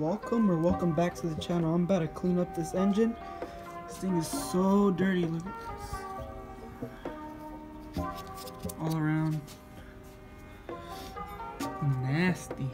welcome or welcome back to the channel. I'm about to clean up this engine. This thing is so dirty, look at this. All around. Nasty.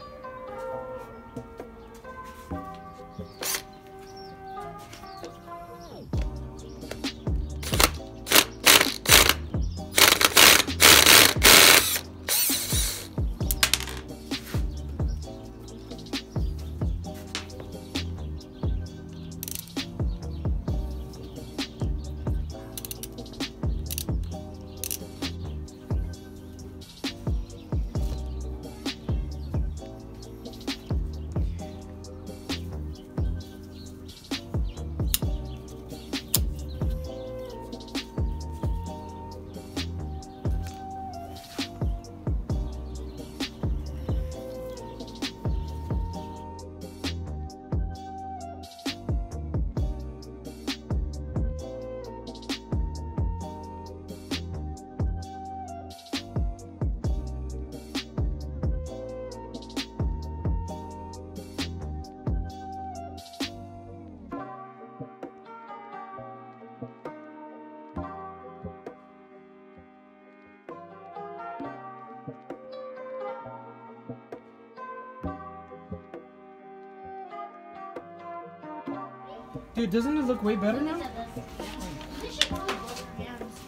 Dude, doesn't it look way better now?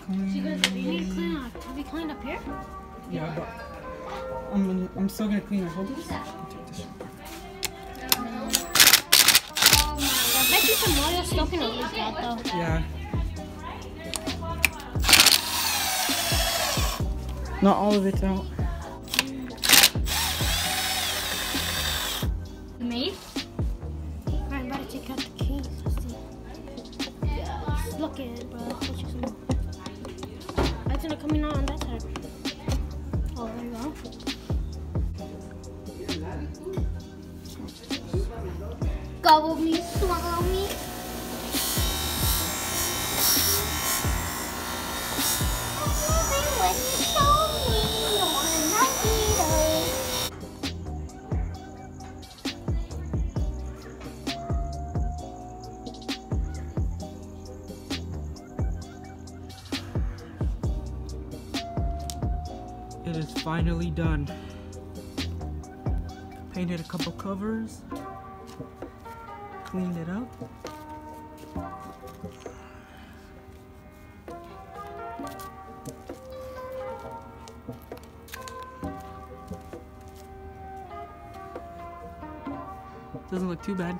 You guys, you need to clean up. Have you cleaned up here? Yeah, but I'm gonna, I'm still gonna clean it. Hold this. I some though. Yeah. Not all of it's out. Made? It's gonna coming out on that side. Oh, there you go. Gobble me, swallow me. It is finally done. Painted a couple covers. Cleaned it up. Doesn't look too bad.